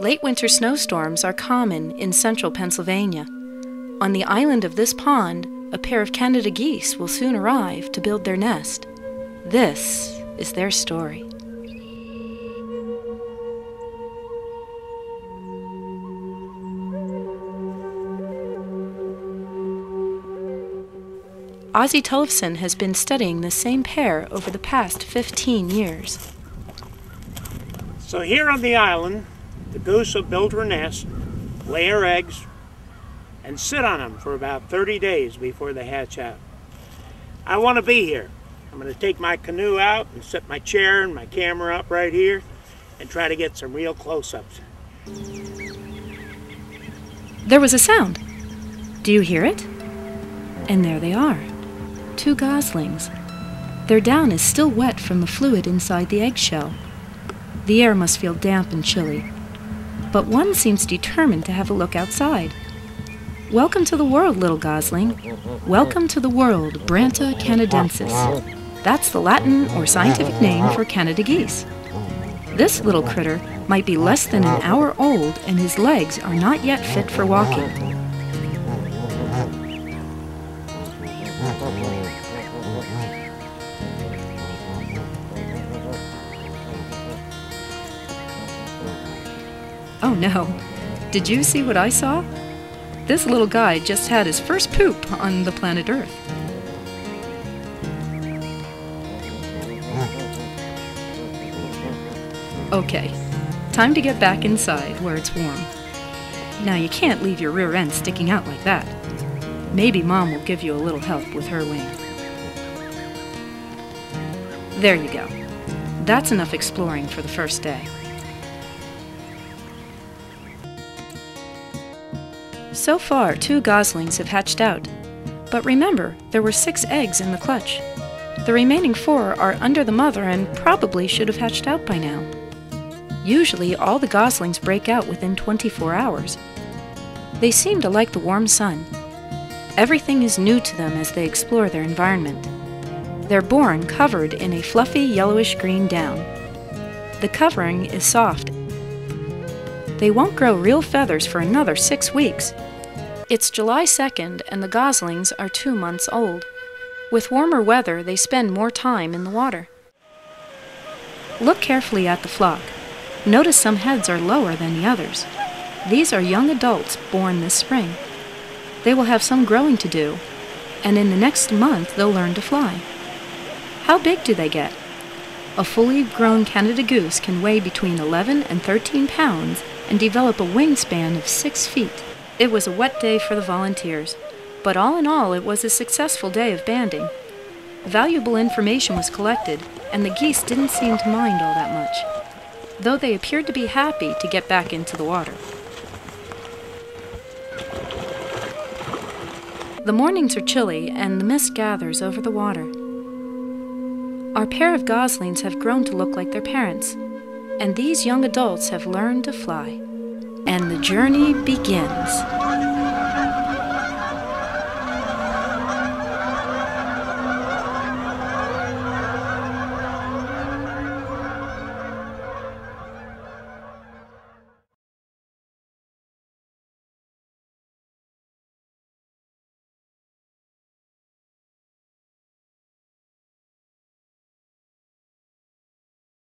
Late winter snowstorms are common in central Pennsylvania. On the island of this pond, a pair of Canada geese will soon arrive to build their nest. This is their story. Ozzie Tollefson has been studying the same pair over the past 15 years. So here on the island, the goose will build her nest, lay her eggs, and sit on them for about 30 days before they hatch out. I want to be here. I'm going to take my canoe out and set my chair and my camera up right here and try to get some real close-ups. There was a sound. Do you hear it? And there they are two goslings. Their down is still wet from the fluid inside the eggshell. The air must feel damp and chilly. But one seems determined to have a look outside. Welcome to the world, little gosling. Welcome to the world, Branta canadensis. That's the Latin or scientific name for Canada geese. This little critter might be less than an hour old and his legs are not yet fit for walking. Oh no. Did you see what I saw? This little guy just had his first poop on the planet Earth. Okay, time to get back inside where it's warm. Now you can't leave your rear end sticking out like that. Maybe Mom will give you a little help with her wing. There you go. That's enough exploring for the first day. So far, two goslings have hatched out. But remember, there were six eggs in the clutch. The remaining four are under the mother and probably should have hatched out by now. Usually, all the goslings break out within 24 hours. They seem to like the warm sun. Everything is new to them as they explore their environment. They're born covered in a fluffy yellowish green down. The covering is soft they won't grow real feathers for another six weeks. It's July 2nd, and the goslings are two months old. With warmer weather, they spend more time in the water. Look carefully at the flock. Notice some heads are lower than the others. These are young adults born this spring. They will have some growing to do, and in the next month they'll learn to fly. How big do they get? A fully grown Canada goose can weigh between 11 and 13 pounds and develop a wingspan of six feet. It was a wet day for the volunteers, but all in all, it was a successful day of banding. Valuable information was collected, and the geese didn't seem to mind all that much, though they appeared to be happy to get back into the water. The mornings are chilly, and the mist gathers over the water. Our pair of goslings have grown to look like their parents, and these young adults have learned to fly. And the journey begins.